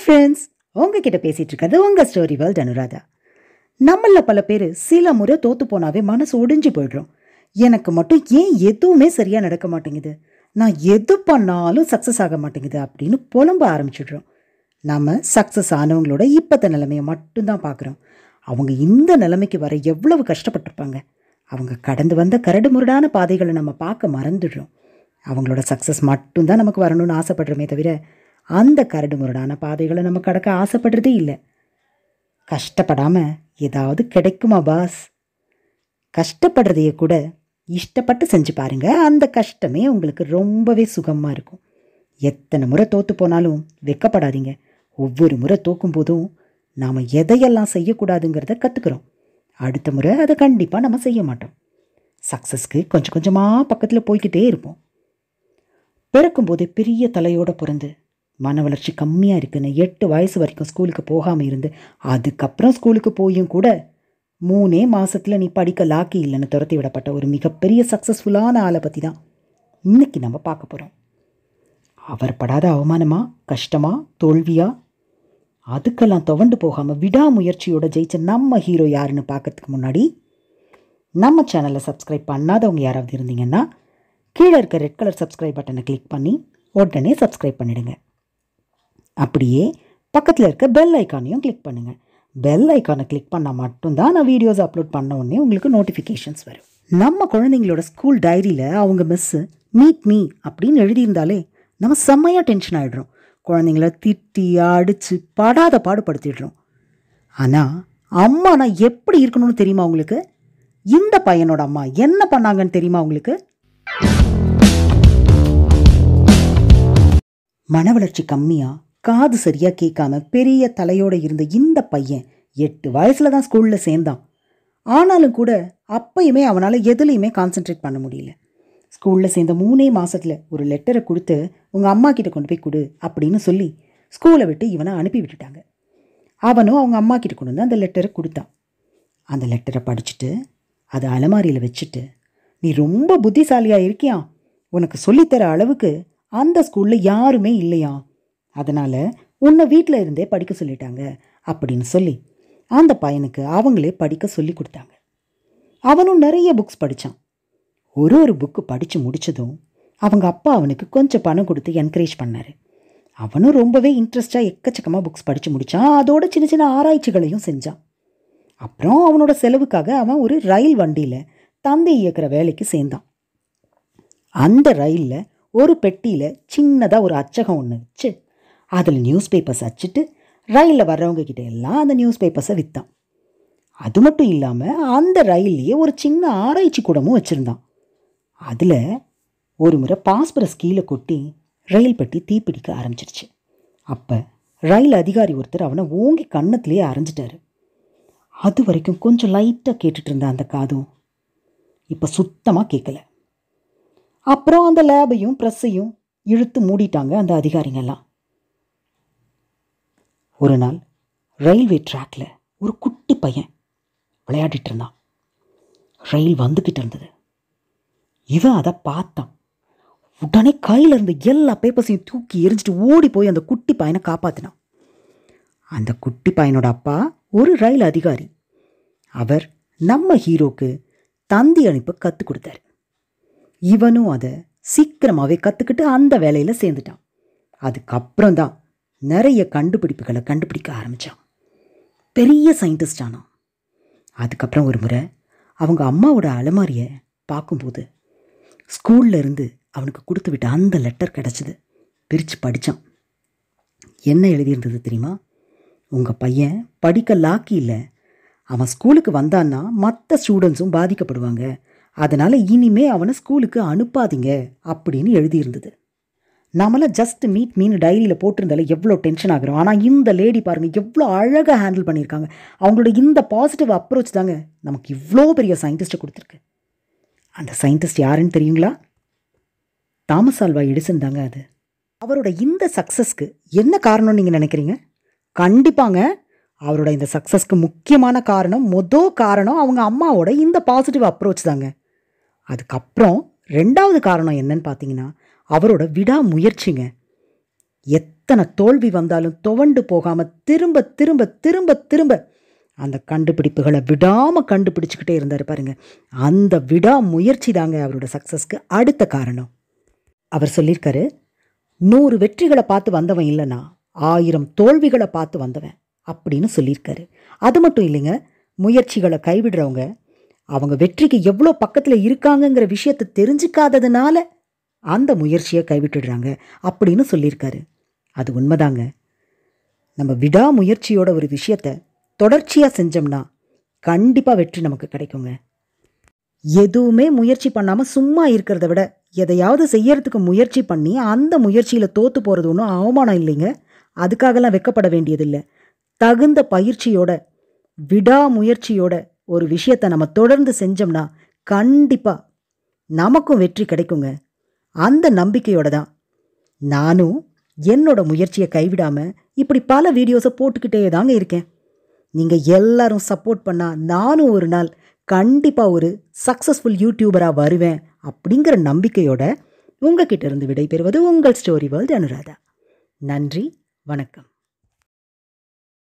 Hi friends உங்ககிட்ட பேசிகிட்டு இருக்கிறது உங்கள் ஸ்டோரி வேர்ல்ட் அனுராதா. நம்மளில் பல பேர் சில முறை தோற்று போனாவே மனசு ஒடிஞ்சு போயிடுறோம். எனக்கு மட்டும் ஏன் எதுவுமே சரியாக நடக்க மாட்டேங்குது? நான் எது பண்ணாலும் சக்ஸஸ் ஆக மாட்டேங்குது அப்படின்னு புலம்ப ஆரம்பிச்சிடுறோம். நம்ம சக்ஸஸ் ஆனவங்களோட இப்பத்த நிலைமையை மட்டும்தான் பார்க்குறோம் அவங்க இந்த நிலைமைக்கு வர எவ்வளவு கஷ்டப்பட்டிருப்பாங்க? அவங்க கடந்து வந்த கரடு முரடான பாதைகளை நம்ம பார்க்க மறந்துடுறோம். அவங்களோட சக்ஸஸ் மட்டும்தான் நமக்கு வரணும்னு ஆசைப்படுறோமே தவிர அந்த கரடு முரடான பாதைகளை நம்ம கடக்க ஆசைப்படுறதே இல்லை. கஷ்டப்படாமல் ஏதாவது கிடைக்குமா பாஸ் கஷ்டப்படுறதையே கூட இஷ்டப்பட்டு செஞ்சு பாருங்க. அந்த கஷ்டமே உங்களுக்கு ரொம்பவே சுகமாக இருக்கும். எத்தனை முறை தோற்று போனாலும் வெக்கப்படாதீங்க. ஒவ்வொரு முறை தோக்கும் போதும் நாம் எதையெல்லாம் செய்யக்கூடாதுங்கிறத கற்றுக்குறோம் அடுத்த முறை அதை கண்டிப்பாக நம்ம செய்ய மாட்டோம். சக்ஸஸ்க்கு கொஞ்சம் கொஞ்சமாக பக்கத்தில் போய்கிட்டே இருப்போம். பிறக்கும்போதே பெரிய தலையோட பிறந்து மன வளர்ச்சி கம்மியாக இருக்குன்னு எட்டு வயசு வரைக்கும் ஸ்கூலுக்கு போகாமல் இருந்து அதுக்கப்புறம் ஸ்கூலுக்கு போயும் கூட மூணே மாதத்தில் நீ படிக்க லாக்கி இல்லைன்னு துரத்தி விடப்பட்ட ஒரு மிகப்பெரிய சக்ஸஸ்ஃபுல்லான ஆளை பற்றி தான் இன்னைக்கு நம்ம பார்க்க போகிறோம் அவர் படாத அவமானமா கஷ்டமா தோல்வியா? அதுக்கெல்லாம் துவண்டு போகாமல் விடாமுயற்சியோட ஜெயிச்ச நம்ம ஹீரோ யாருன்னு பார்க்கறதுக்கு முன்னாடி நம்ம சேனலை சப்ஸ்கிரைப் பண்ணாதவங்க யாராவது இருந்தீங்கன்னா கீழே இருக்க ரெட் கலர் சப்ஸ்கிரைப் பட்டனை கிளிக் பண்ணி உடனே சப்ஸ்கிரைப் பண்ணிடுங்க. அப்படியே பக்கத்தில் இருக்க பெல் ஐக்கானையும் கிளிக் பண்ணுங்கள் பெல் ஐக்கானை கிளிக் பண்ணால் மட்டும்தான் நான் வீடியோஸ் அப்லோட் பண்ண உடனே உங்களுக்கு நோட்டிஃபிகேஷன்ஸ் வரும். நம்ம குழந்தைங்களோட ஸ்கூல் டைரியில் அவங்க மிஸ்ஸு மீட் மீ அப்படின்னு எழுதியிருந்தாலே நம்ம செம்மையாக டென்ஷன் ஆகிடுறோம் குழந்தைங்கள திட்டி அடித்து படாத பாடுபடுத்திடுறோம். ஆனால் அம்மா நான் எப்படி இருக்கணும்னு தெரியுமா உங்களுக்கு? இந்த பையனோட அம்மா என்ன பண்ணாங்கன்னு தெரியுமா உங்களுக்கு? மன வளர்ச்சி கம்மியாக காது சரியா கேட்காம பெரிய தலையோட இருந்த இந்த பையன் எட்டு வயசில் தான் ஸ்கூலில் சேர்ந்தான். ஆனாலும் கூட அப்பயுமே அவனால் எதுலேயுமே கான்சென்ட்ரேட் பண்ண முடியல. ஸ்கூலில் சேர்ந்த மூணே மாசத்துல ஒரு லெட்டரை கொடுத்து உங்கள் அம்மா கிட்ட கொண்டு போய் கொடு அப்படின்னு சொல்லி ஸ்கூலை விட்டு இவனை அனுப்பி விட்டுட்டாங்க. அவனும் அவங்க அம்மா கிட்ட கொண்டு வந்து அந்த லெட்டரை கொடுத்தான். அந்த லெட்டரை படிச்சுட்டு அதை அலமாரியில் வச்சுட்டு நீ ரொம்ப புத்திசாலியாக இருக்கியா? உனக்கு சொல்லித்தர அளவுக்கு அந்த ஸ்கூலில் யாருமே இல்லையா? அதனால் உன்னை வீட்டில் இருந்தே படிக்க சொல்லிட்டாங்க அப்படின்னு சொல்லி அந்த பையனுக்கு அவங்களே படிக்க சொல்லி கொடுத்தாங்க. அவனும் நிறைய புக்ஸ் படித்தான் ஒரு ஒரு புக்கு படித்து முடித்ததும் அவங்க அப்பா அவனுக்கு கொஞ்சம் பணம் கொடுத்து என்கரேஜ் பண்ணார். அவனும் ரொம்பவே இன்ட்ரெஸ்டாக எக்கச்சக்கமாக புக்ஸ் படித்து முடித்தான் அதோட சின்ன சின்ன ஆராய்ச்சிகளையும் செஞ்சான். அப்புறம் அவனோட செலவுக்காக அவன் ஒரு ரயில் வண்டியில் தந்தை இயக்கிற வேலைக்கு சேர்ந்தான். அந்த ரயிலில் ஒரு பெட்டியில் சின்னதாக ஒரு அச்சகம் ஒன்று வச்சு அதில் நியூஸ் பேப்பர்ஸ் அச்சிட்டு ரயிலில் வர்றவங்க கிட்ட எல்லாம் அந்த நியூஸ் பேப்பர்ஸை விற்றான் அது மட்டும் இல்லாமல் அந்த ரயில்லையே ஒரு சின்ன ஆராய்ச்சி கூடமும் வச்சுருந்தான். அதில் ஒரு முறை பாஸ்பரஸ் கீழே கொட்டி ரயில் பெட்டி தீப்பிடிக்க ஆரம்பிச்சிருச்சு. அப்போ ரயில் அதிகாரி ஒருத்தர் அவனை ஓங்கி கன்னத்திலேயே அரைஞ்சிட்டாரு. அது வரைக்கும் கொஞ்சம் லைட்டாக கேட்டுட்டு இருந்த அந்த காதும் இப்போ சுத்தமாக கேட்கல அப்புறம் அந்த லேபையும் ப்ரெஸ்ஸையும் இழுத்து மூடிட்டாங்க அந்த அதிகாரிங்கெல்லாம் ஒரு நாள் ரயில்வே ட்ராக்ல ஒரு குட்டி பையன் விளையாடிட்டு இருந்தான் ரயில் வந்துக்கிட்டு இருந்தது. இவன் அதை பார்த்தான். உடனே கையில் இருந்த எல்லா பேப்பர்ஸையும் தூக்கி எரிஞ்சிட்டு ஓடி போய் அந்த குட்டி பையனை காப்பாத்தினான். அந்த குட்டி பையனோட அப்பா ஒரு ரயில் அதிகாரி. அவர் நம்ம ஹீரோக்கு தந்தி அனுப்ப கற்றுக் கொடுத்தார். இவனும் அதை சீக்கிரமாகவே கற்றுக்கிட்டு அந்த வேலையில் சேர்ந்துட்டான். அதுக்கப்புறம் தான் நிறைய கண்டுபிடிப்புகளை கண்டுபிடிக்க ஆரம்பித்தான் பெரிய சயின்டிஸ்ட் ஆனான். அதுக்கப்புறம் ஒரு முறை அவங்க அம்மாவோட அலமாரியை பார்க்கும்போது ஸ்கூல்ல இருந்து அவனுக்கு கொடுத்து விட்ட அந்த லெட்டர் கிடச்சிது. பிரித்து படித்தான் என்ன எழுதியிருந்தது தெரியுமா? உங்கள் பையன் படிக்க லாக்கி இல்லை. அவன் ஸ்கூலுக்கு வந்தான்னா மற்ற ஸ்டூடெண்ட்ஸும் பாதிக்கப்படுவாங்க. அதனால் இனிமே அவனை ஸ்கூலுக்கு அனுப்பாதீங்க அப்படின்னு எழுதியிருந்தது. நாமெல்லாம் ஜஸ்ட் மீட் மீன் டைரியில் போட்டிருந்தாலே எவ்வளோ டென்ஷன் ஆகிறோம். ஆனால் இந்த லேடி பாருங்கள் எவ்வளோ அழகாக ஹேண்டில் பண்ணியிருக்காங்க. அவங்களோட இந்த பாசிட்டிவ் அப்ரோச் தாங்க நமக்கு இவ்வளோ பெரிய சயின்டிஸ்ட்டை கொடுத்துருக்கு. அந்த சயின்டிஸ்ட் யாருன்னு தெரியுங்களா? தாமஸ் ஆல்வா எடிசன் தாங்க அது. அவரோட இந்த சக்ஸஸ்க்கு என்ன காரணம்னு நீங்கள் நினைக்கிறீங்க? கண்டிப்பாங்க அவரோட இந்த சக்ஸஸ்க்கு முக்கியமான காரணம் மொதல் காரணம் அவங்க அம்மாவோட இந்த பாசிட்டிவ் அப்ரோச் தாங்க. அதுக்கப்புறம் ரெண்டாவது காரணம் என்னன்னு பார்த்தீங்கன்னா அவரோட விடாமுயற்சிங்க. எத்தனை தோல்வி வந்தாலும் துவண்டு போகாமல் திரும்ப திரும்ப திரும்ப திரும்ப அந்த கண்டுபிடிப்புகளை விடாமல் கண்டுபிடிச்சிக்கிட்டே இருந்தார் பாருங்க. அந்த விடா முயற்சி தாங்க அவரோட சக்சஸ்க்கு அடுத்த காரணம். அவர் சொல்லியிருக்காரு நூறு வெற்றிகளை பார்த்து வந்தவன் இல்லைனா ஆயிரம் தோல்விகளை பார்த்து வந்தவன் அப்படின்னு சொல்லியிருக்காரு. அது மட்டும் இல்லைங்க முயற்சிகளை கைவிடுறவங்க அவங்க வெற்றிக்கு எவ்வளோ பக்கத்தில் இருக்காங்கங்கிற விஷயத்தை தெரிஞ்சுக்காததுனால அந்த முயற்சியை கைவிட்டுடுறாங்க அப்படின்னு சொல்லியிருக்காரு. அது உண்மைதாங்க. நம்ம விடாமுயற்சியோட ஒரு விஷயத்த தொடர்ச்சியாக செஞ்சோம்னா கண்டிப்பாக வெற்றி நமக்கு கிடைக்குங்க. எதுவுமே முயற்சி பண்ணாமல் சும்மா இருக்கிறத விட எதையாவது செய்யறதுக்கு முயற்சி பண்ணி அந்த முயற்சியில் தோற்று போகிறது ஒன்றும் அவமானம் இல்லைங்க. அதுக்காகலாம் வெக்கப்பட வேண்டியதில்லை. தகுந்த பயிற்சியோட விடாமுயற்சியோட ஒரு விஷயத்தை நம்ம தொடர்ந்து செஞ்சோம்னா கண்டிப்பாக நமக்கும் வெற்றி கிடைக்குங்க. அந்த நம்பிக்கையோட தான். நானும் என்னோட முயற்சியை கைவிடாம இப்படி பல வீடியோஸை போட்டுக்கிட்டே தாங்க இருக்கேன். நீங்கள் எல்லாரும் சப்போர்ட் பண்ணால் நானும் ஒரு நாள் கண்டிப்பாக ஒரு சக்ஸஸ்ஃபுல் யூடியூபராக வருவேன் அப்படிங்கிற நம்பிக்கையோட உங்ககிட்ட இருந்து விடைபெறுவது உங்கள் ஸ்டோரி வேர்ல்டு அனுராதா. நன்றி வணக்கம்.